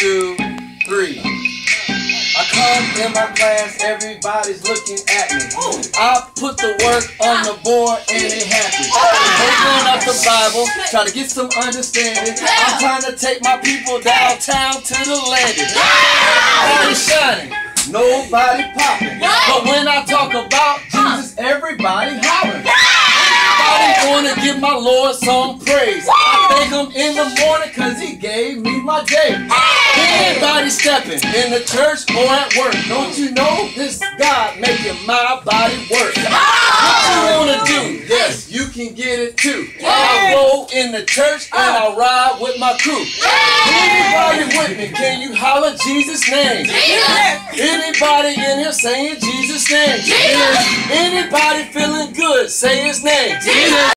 two, three. I come in my class, everybody's looking at me. Oh. I put the work on the board and it happens. Ah. Open up the Bible, try to get some understanding. I'm trying to take my people downtown to the landing. Ah. Party shining, nobody popping. But when I talk about Jesus, everybody hollering. Everybody wanna give my Lord some praise. I thank him in the morning cause he gave me my day. Ah. Anybody stepping in the church or at work, don't you know this God making my body work? Ah! What you wanna do? Yes, you can get it too. I roll in the church and ah. I ride with my crew. Anybody with me? Can you holler Jesus' name? Anybody in here saying Jesus' name? Anybody feeling good? Say his name.